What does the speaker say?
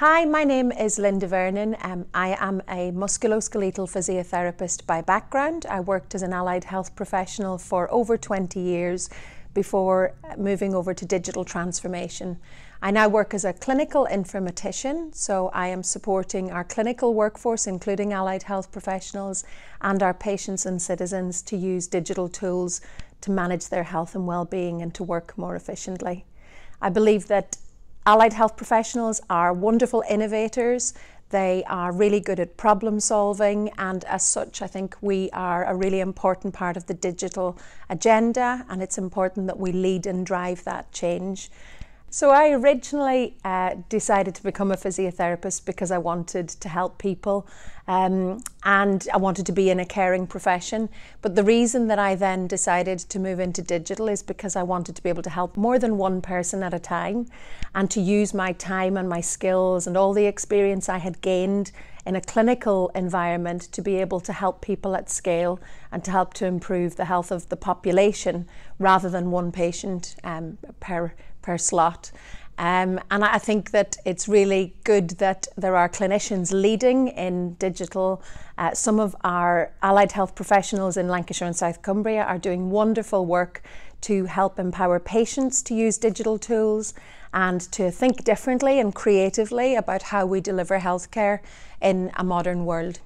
Hi, my name is Linda Vernon. Um, I am a musculoskeletal physiotherapist by background. I worked as an allied health professional for over 20 years before moving over to digital transformation. I now work as a clinical informatician, so I am supporting our clinical workforce, including allied health professionals, and our patients and citizens to use digital tools to manage their health and well-being and to work more efficiently. I believe that Allied health professionals are wonderful innovators. They are really good at problem solving, and as such, I think we are a really important part of the digital agenda, and it's important that we lead and drive that change. So I originally uh, decided to become a physiotherapist because I wanted to help people um, and I wanted to be in a caring profession. But the reason that I then decided to move into digital is because I wanted to be able to help more than one person at a time and to use my time and my skills and all the experience I had gained in a clinical environment to be able to help people at scale and to help to improve the health of the population rather than one patient um, per per slot. Um, and I think that it's really good that there are clinicians leading in digital. Uh, some of our allied health professionals in Lancashire and South Cumbria are doing wonderful work to help empower patients to use digital tools and to think differently and creatively about how we deliver healthcare in a modern world.